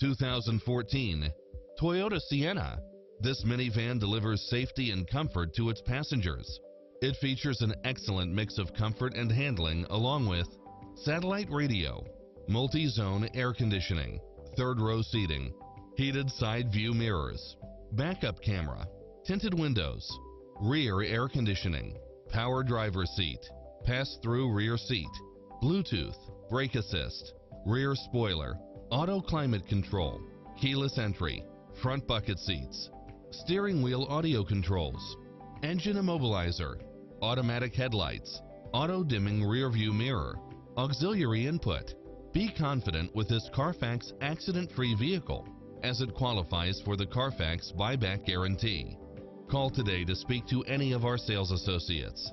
2014 Toyota Sienna. This minivan delivers safety and comfort to its passengers. It features an excellent mix of comfort and handling along with satellite radio, multi-zone air conditioning, third row seating, heated side view mirrors, backup camera, tinted windows, rear air conditioning, power driver seat, pass-through rear seat, Bluetooth, brake assist, rear spoiler, auto climate control, keyless entry, front bucket seats, steering wheel audio controls, engine immobilizer, automatic headlights, auto dimming rear view mirror, auxiliary input. Be confident with this Carfax accident-free vehicle as it qualifies for the Carfax buyback guarantee. Call today to speak to any of our sales associates.